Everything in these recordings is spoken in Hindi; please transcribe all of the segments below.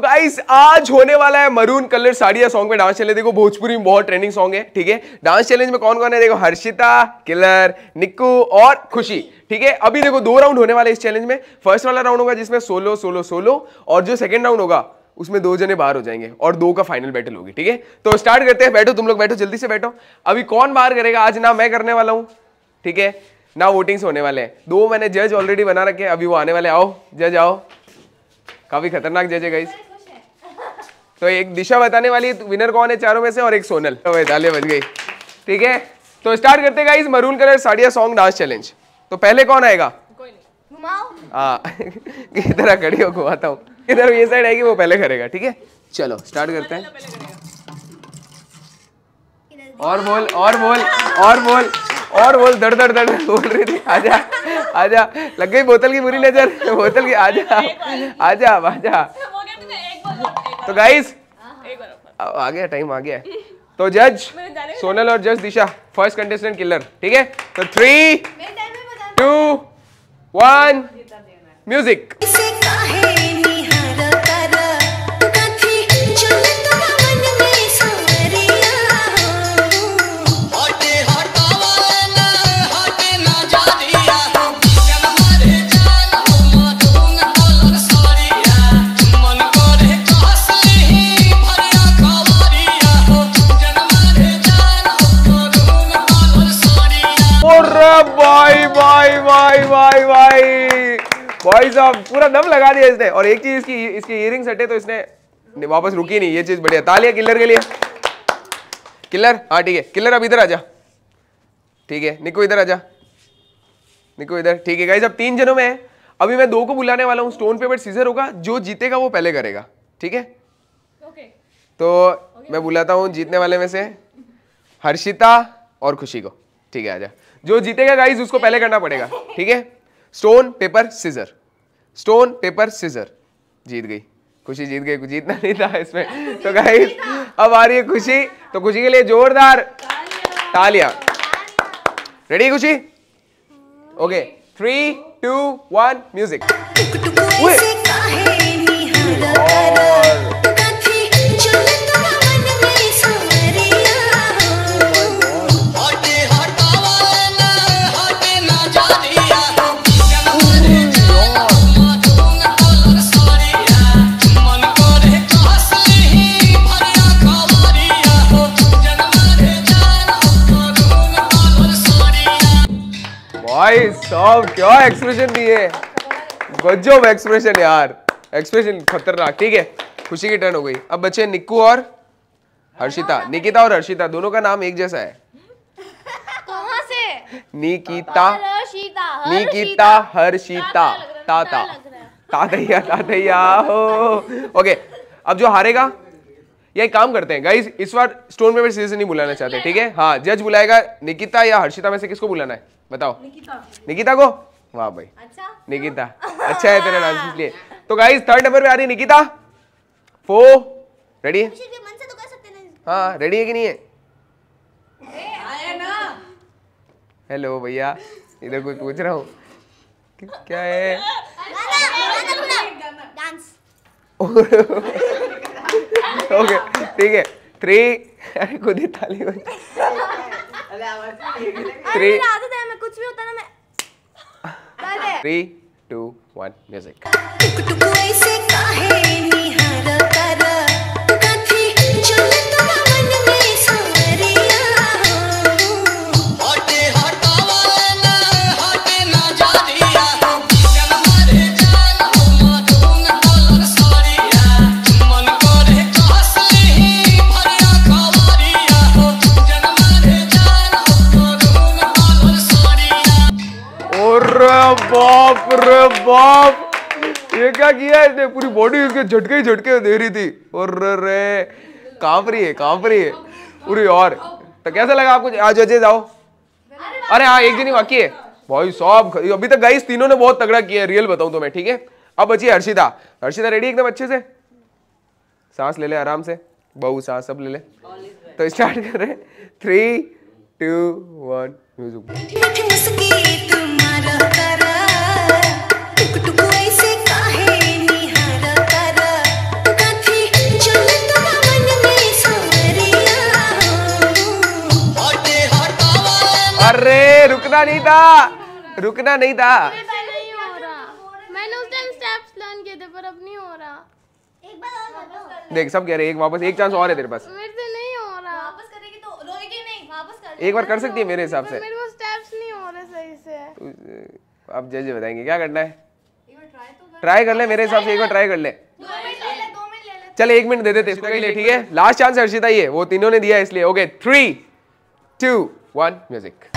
तो गाइस आज होने वाला है मरून कलर साड़िया सॉन्ग पे डांस चैलेंज देखो, भोजपुरी में बहुत ट्रेंडिंग सॉन्ग है, ठीक है? डांस चैलेंज में कौन कौन है? देखो, हर्षिता किलर निक्कू और खुशी, ठीक है? अभी देखो, दो राउंड होने वाले इस चैलेंज में। फ़र्स्ट वाला राउंड होगा जिसमें सोलो सोलो सोलो और जो सेकंड राउंड होगा, उसमें दो जने बाहर हो जाएँगे और दो का फाइनल बैटल होगी, ठीक है? तो स्टार्ट करते हैं। बैठो, तुम लोग बैठो, जल्दी से बैठो। अभी कौन बाहर करेगा? आज ना मैं करने वाला हूँ, ठीक है? ना वोटिंग्स होने वाले हैं। दो मैंने जज ऑलरेडी बना रखे हैं। अभी वो आने वाले आओ जज आओ। काफ़ी खतरनाक जज है गाइस तो एक दिशा बताने वाली विनर कौन है चारों में से? और एक सोनल। तो तालियाँ बज गई। ठीक है? तो स्टार्ट करते गाइस मरून कलर साड़िया सॉन्ग डांस चैलेंज तो पहले कौन आएगा? हाँ। इधर खड़ी हो घुमाता हूँ। इधर ये साइड आएगी वो पहले करेगा ठीक है? चलो स्टार्ट करते हैं। और बोल और बोल और बोल और बोल दड़ दड़ दड़ बोल रही थी। आजा आजा। लग गई बोतल की बुरी नज़र। बोतल की आजा आजा आजा। तो गाइस आ गया टाइम आ गया। है। तो जज सोनल और जज दिशा फ़र्स्ट कंटेस्टेंट किलर ठीक है? तो थ्री टू वन म्यूज़िक भाई भाई भाई भाई भाई भाई साहब पूरा दम लगा दिया इसने। और एक चीज़ इसकी इसकी इयरिंग्स हटे तो इसने वापस रुकी नहीं। ये चीज़ बढ़िया। तालियाँ किलर के लिए। किलर? हाँ ठीक है। किलर अब इधर आजा ठीक है। निको इधर आजा निको इधर। ठीक है गाइस अब तीन जनों में है। अभी मैं दो को बुलाने वाला हूँ। स्टोन पेपर सीजर होगा। जो जीतेगा वो पहले करेगा। ठीक है? तो मैं बुलाता हूँ जीतने वाले में से। हर्षिता और खुशी को। ठीक है आजा जो। जीतेगा गाइस उसको पहले करना पड़ेगा ठीक है? Stone paper scissor stone paper scissor जीत गई। खुशी जीत गई जीतना नहीं था इसमें। तो गाइस अब आ रही है खुशी। तो खुशी के लिए जोरदार तालियाँ। Ready Khushi? Okay three two one music भाई साहब क्या एक्सप्रेशन दिए? गजब एक्सप्रेशन यार। एक्सप्रेशन खतरनाक ठीक है? खुशी की टर्न हो गई। अब बचे निक्कू और हर्षिता। निकिता और हर्षिता दोनों का नाम एक जैसा है। कहाँ से? निकिता। हर्षिता निकिता हर्षिता। ताता तातैया तातैया हो। ओके अब जो हारेगा या एक काम करते हैं गाइस इस बार स्टोन पेपर सीजर नहीं बुलाना चाहते ठीक है? हाँ जज बुलाएगा निकिता या हर्षिता में से किसको बुलाना है? बताओ। निकिता निकिता को? वाह भाई। अच्छा। निकिता। अच्छा है तेरा नाम इसलिए तो गाइस थर्ड नंबर पे आ रही है निकिता। फो रेडी है खुशी के मन से तो कर सकते नहीं हाँ रेडी है कि नहीं है? हेलो भैया इधर कोई पूछ रहा हूँ। क्या है? डांस ओके ठीक है. थ्री अरे खुद ही ताली बज थ्री आदत है मैं कुछ भी होता ना मैं थ्री टू वन म्यूज़िक बाप ये क्या किया इसने? पूरी बॉडी उसके झटके ही झटके दे रही थी। और रे काँप रही है, काँप रही है। पूरी और तो कैसा लगा आपको? आज अजय जाओ। अरे हाँ एक दिन ही बाकी है। भाई साहब अभी तक गाइस तीनों ने बहुत तगड़ा किया है रियल बताऊँ तो मैं, ठीक है? अब बची हर्षिता। हर्षिता रेडी एकदम अच्छे से? सांस ले ले आराम से। बहु, सांस सब ले ले। तो स्टार्ट कर रहे थ्री टू वन म्यूज़िक रुकना नहीं था। रुकना नहीं था। नहीं हो रहा। मैंने उस टाइम स्टेप्स लर्न किए थे पर अब नहीं हो रहा। एक बार और वापस देख सब कह रहे एक वापस एक चांस और है तेरे पास। मेरे से नहीं हो रहा। वापस करेगी तो रोएगी नहीं वापस कर एक बार कर सकती है मेरे हिसाब से। मेरे को स्टेप्स नहीं हो रहे सही से। अब जज बताएँगे क्या करना है? ट्राई कर। ले मेरे हिसाब से एक बार ट्राई कर ले। दो मिनट ले ले दो मिनट ले ले। चल एक मिनट दे देते इसको लिए ठीक है? लास्ट चांस हर्षिता ये वो तीनों ने दिया इसलिए okay three two one music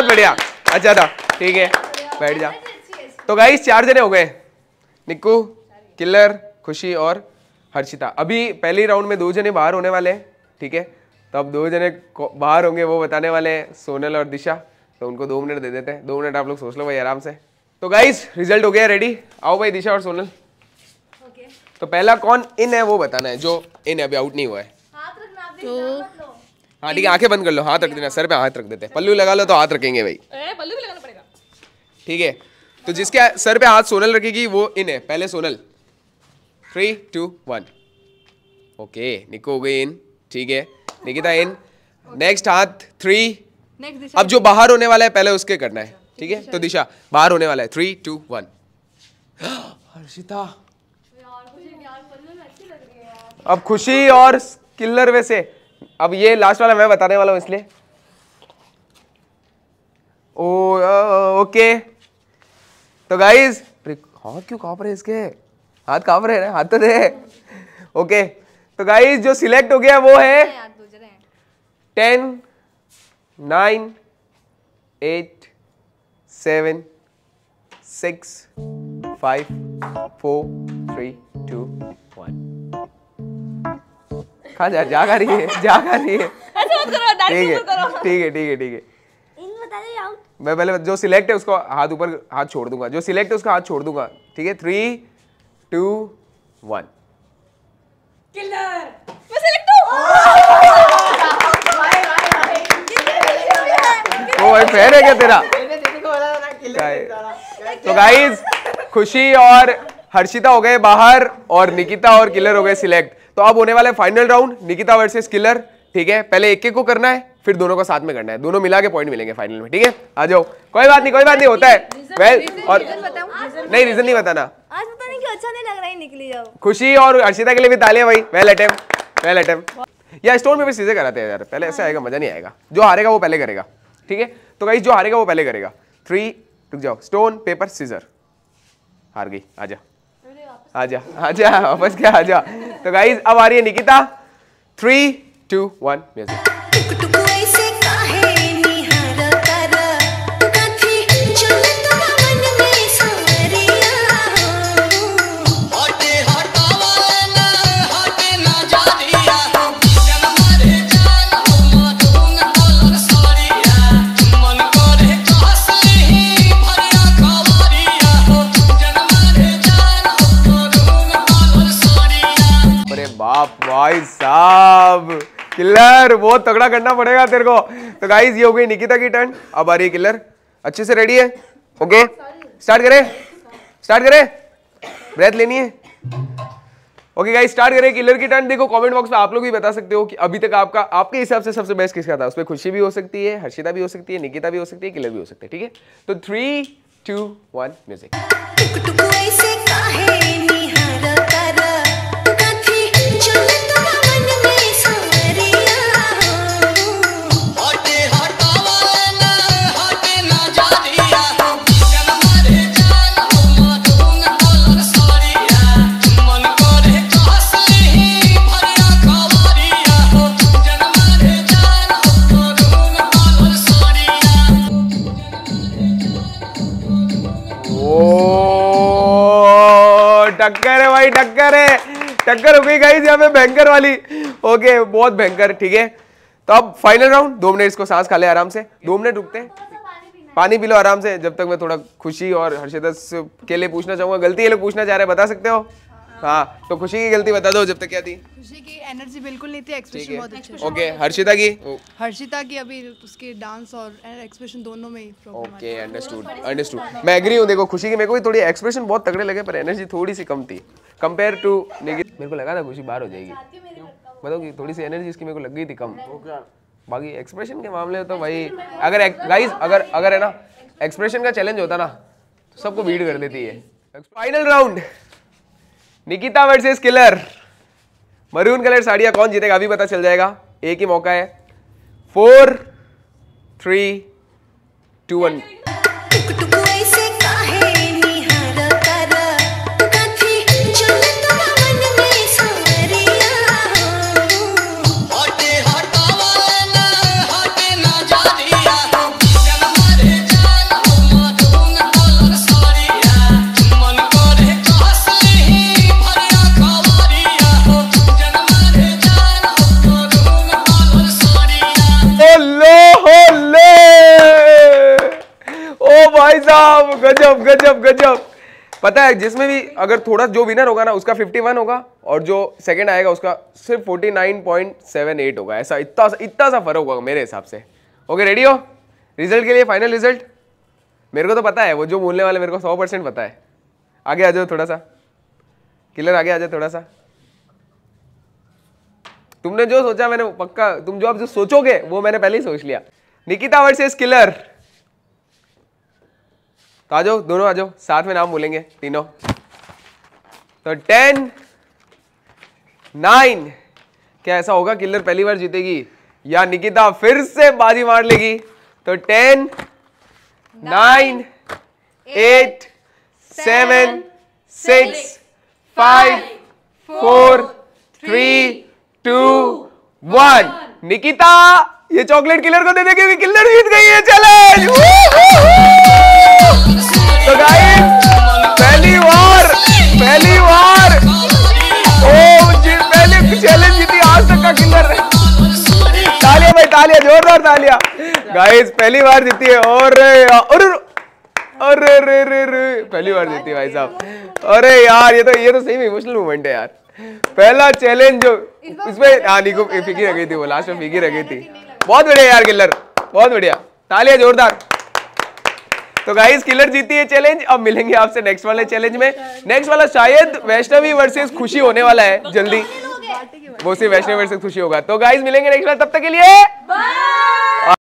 बहुत बढ़िया। अच्छा था। ठीक है बैठ जा। तो गाइस चार जने हो गए। निक्कू किल्लर खुशी और हर्षिता। अभी पहले राउंड में दो जने बाहर होने वाले हैं ठीक है? तो अब दो जने बाहर होंगे वो बताने वाले हैं सोनल और दिशा। तो उनको दो मिनट दे देते हैं। दो मिनट आप लोग सोच लो भाई आराम से। तो गाइस रिज़ल्ट हो गया रेडी आओ भाई दिशा और सोनल। तो पहला कौन इन है वो बताना है जो इन अभी आउट नहीं हुआ है। हाथ रखना लो। हाँ ठीक है आँखें बंद कर लो हाथ रख देना सर पे हाथ रख देते हैं। पल्लू लगा लो तो हाथ रखेंगे भाई। पल्लू भी लगाना पड़ेगा। ठीक है तो जिसके सर पे हाथ सोनल रखेगी वो इन है पहले Sonal. Three two one okay निको हो गई इन ठीक है। निकिता इन। नेक्स्ट हाथ थ्री अब जो बाहर होने वाला है पहले उसके करना है ठीक है? तो दिशा बाहर होने वाला है। Three two one Harshita. अब खुशी और किल्लर में से अब ये लास्ट वाला मैं बताने वाला हूँ इसलिए। ओ ओके। तो गाइज़ हाथ क्यों काँप रहे हैं इसके? हाथ काँप रहे हैं हाथ तो दे। ओके। तो गाइज़ जो सिलेक्ट हो गया वो है ten nine eight seven six five four three two one कहा जा जागा रही है जागा रही है। ठीक है ठीक है ठीक है ठीक है। इन बता दे आउट मैं पहले जो सिलेक्ट है उसको हाथ ऊपर हाथ छोड़ दूँगा। जो सिलेक्ट है उसका हाथ छोड़ दूँगा। ठीक है? थ्री टू वन ओ भाई फेयर है क्या तेरा? तो गाइस खुशी और हर्षिता हो गए बाहर और निकिता और किलर हो गए सिलेक्ट तो अब होने वाला है final round Nikita versus killer ठीक है? पहले एक एक को करना है फिर दोनों को साथ में करना है। दोनों मिला के पॉइंट मिलेंगे फाइनल में ठीक है? आ जाओ। कोई बात नहीं कोई बात नहीं होता है। वेल और नहीं रीजन नहीं बताना। आज पता नहीं क्यों अच्छा नहीं लग रहा है निकली जाओ। खुशी और हर्षिता के लिए भी तालियाँ भाई। वेल अटेम्प्ट वेल अटेम्प्ट या स्टोन में भी चीज़ें कराते हैं यार पहले ऐसे आएगा मज़ा नहीं आएगा। जो हारेगा वो पहले करेगा ठीक है? तो गाइस जो हारेगा वो पहले करेगा। थ्री रुक जाओ। स्टोन पेपर सीजर हार गई आजा आजा आजा वापस क्या आजा तो गाइज़ अब आ रही है Nikita three two one music भाई साहब किलर बहुत तगड़ा करना पड़ेगा तेरे को। तो गाइस ये हो गई निकिता की टर्न अब आ रही किलर अच्छे से रेडी है? ओके स्टार्ट करें। स्टार्ट करें। ब्रेथ लेनी है। ओके गाइस स्टार्ट करें किलर की टर्न देखो कमेंट बॉक्स में आप लोग भी बता सकते हो कि अभी तक आपका, आपके हिसाब से सबसे बेस्ट किसका था? उसमें खुशी भी हो सकती है, हर्षिता भी हो सकती है, निकिता भी हो सकती है किलर भी हो सकते है, ठीक है? तो थ्री टू वन म्यूज़िक टक्कर है भाई, टक्कर है। टक्कर हो गई गाइस यहाँ पे भयंकर वाली। ओके बहुत भयंकर, ठीक है। तो अब फाइनल राउंड दो मिनट इसको सांस खा ले आराम से। दो मिनट रुकते हैं। पानी पी लो आराम से, जब तक मैं थोड़ा खुशी और हर्षदस के लिए पूछना चाहूँगा। गलती ये लोग पूछना चाह रहे हैं, बता सकते हो? हाँ तो खुशी की गलती बता दो जब तक क्या थी खुशी की एनर्जी बिल्कुल नहीं थी एक्सप्रेशन बहुत अच्छे ओके हर्षिता की? हर्षिता की अभी उसके डांस और एक्सप्रेशन दोनों में ही ओके अंडरस्टूड अंडरस्टूड मैं एग्री हूँ देखो खुशी की मेरे को भी थोड़ी एक्सप्रेशन बहुत तगड़े लगे पर एनर्जी थोड़ी सी कम थी। कंपेयर टू निगित मेरे को लगा था खुशी बाहर हो जाएगी। बताओ कि थोड़ी सी एनर्जी इसकी मेरे को लग गई थी कम। बाकी एक्सप्रेशन के मामले में तो भाई अगर गाइस अगर अगर है ना एक्सप्रेशन का चैलेंज होता ना तो सबको बीट कर देती है। Final round Nikita versus killer maroon colour साड़ियाँ कौन जीतेगा? अभी पता चल जाएगा। एक ही मौका है। फोर थ्री टू वन गजब गजब। पता है, जिसमें भी अगर थोड़ा जो विनर होगा ना, उसका 51 होगा, और जो सेकंड आएगा, उसका सिर्फ़ 49.78 होगा। ऐसा इतना इतना सा फ़र्क होगा मेरे हिसाब से। ओके रेडी हो? रिज़ल्ट के लिए फाइनल रिज़ल्ट मेरे को तो पता है, वो जो बोलने वाले मेरे को सौ परसेंट पता है। आगे आ जाओ थोड़ा सा। किलर आगे आ जाओ थोड़ा सा। तुमने जो सोचा, मैंने पक्का, तुम जो अब जो सोचोगे, वो मैंने पहले ही सोच लिया। निकिता वर्सेस किलर तो आ जाओ, दोनों आ जाओ, साथ में नाम बोलेंगे, तीनों। तो टेन नाइन क्या ऐसा होगा, किलर पहली बार जीतेगी? या निकिता फिर से बाजी मार लेगी? तो ten nine eight seven six five four three two one Nikita, ये चॉकलेट किलर को दे दे क्योंकि किलर जीत गई है चैलेंज तो गाइस पहली बार पहली बार ओ जी पहले चैलेंज जीती आज तक का किलर तालियाँ भाई तालियाँ जोरदार तालियाँ। गाइस पहली बार जीती है और और अरे रे रे रे पहली बार जीती है भाई साहब। अरे यार ये तो ये तो सही में इमोशनल मोमेंट है यार। पहला चैलेंज जो इसमें हाँ निको फिकी रह गई थी वो लास्ट में फिकी रह गई थी। बहुत बढ़िया यार किलर बहुत बढ़िया। तालियाँ जोरदार। तो गाइस किलर जीती है चैलेंज अब मिलेंगे आपसे नेक्स्ट वाले चैलेंज में। नेक्स्ट वाला शायद वैष्णवी वर्सेस खुशी होने वाला है जल्दी। वो सिर्फ़ वैष्णवी वर्सेस खुशी होगा। तो गाइस मिलेंगे नेक्स्ट वाला तब तक के लिए। बाय